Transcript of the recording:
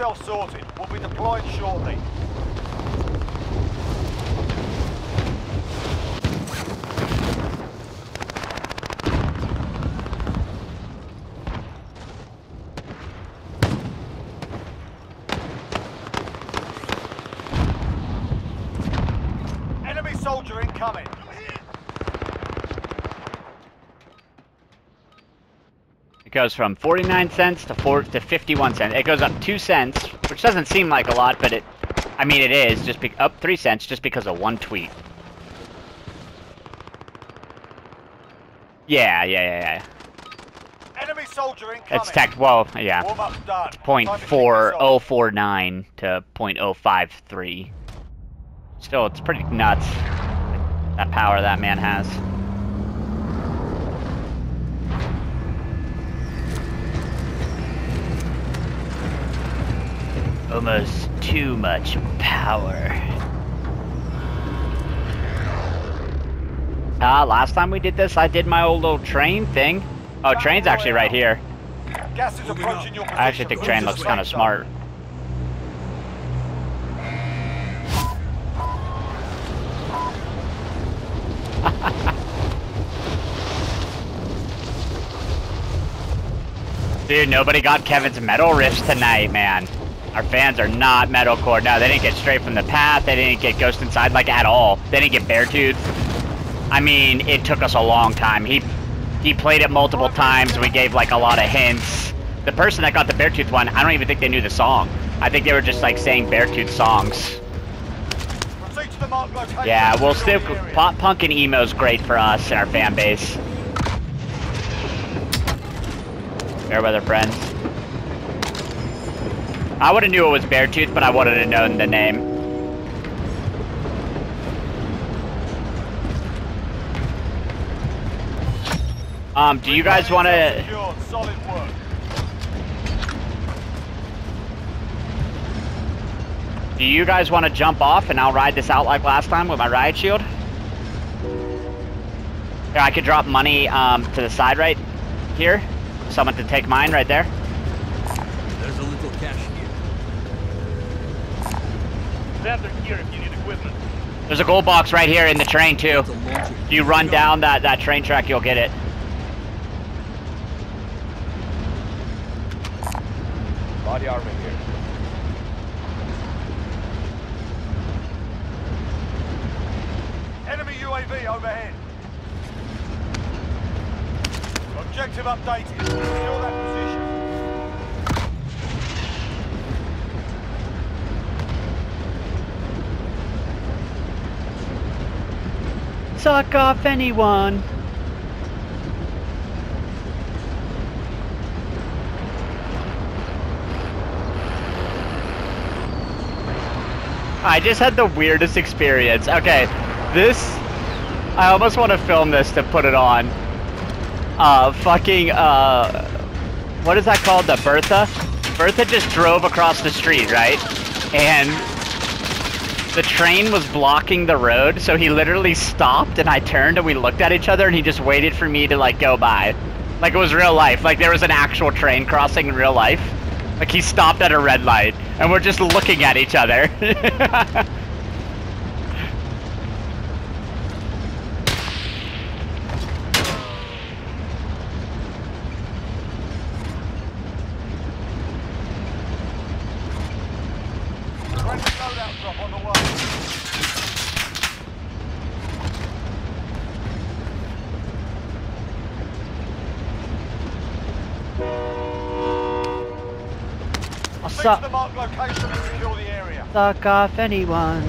yourself sorted. We'll be deployed shortly. Enemy soldier incoming. It goes from 49 cents to four to 51 cents. It goes up two cents, which doesn't seem like a lot, but it, I mean, it is just be, up three cents just because of one tweet. Yeah, yeah, yeah, yeah. Enemy soldier incoming. It's tech. Well, yeah. Warm done. Point Time to kick four this oh off. four nine to point oh five three. Still, it's pretty nuts. That power that man has. Almost too much power. Uh, last time we did this, I did my old little train thing. Oh, train's actually right here. Gas is approaching your position. I actually think train looks kind of smart. Dude, nobody got Kevin's metal riffs tonight, man. Our fans are not metalcore. No, they didn't get straight from the path. They didn't get Ghost Inside like at all. They didn't get Beartooth. I mean, it took us a long time. He he played it multiple times. We gave like a lot of hints. The person that got the Beartooth one, I don't even think they knew the song. I think they were just like saying Beartooth songs. Proceed to the marked location Yeah, well, still, pop punk and emo's great for us and our fan base. Fairweather friends. I would have knew it was Beartooth, but I wouldn't have known the name. Um, do you guys want to? Do you guys want to jump off and I'll ride this out like last time with my riot shield? Yeah, I could drop money um, to the side right here. Someone to take mine right there. Gather here if you need equipment. There's a gold box right here in the train too. It's a launcher. If you run down that, that train track, you'll get it. Body armor here. Enemy UAV overhead. Objective updated. Secure that position. Suck off anyone. I just had the weirdest experience. Okay, this. I almost want to film this to put it on. Uh, fucking, uh. What is that called? The Bertha? Bertha just drove across the street, right? And the train was blocking the road, so he literally stopped and I turned and we looked at each other and he just waited for me to like go by. Like it was real life. Like there was an actual train crossing in real life. Like he stopped at a red light and we're just looking at each other. I'll suck, the marked location and secure the area. suck off anyone.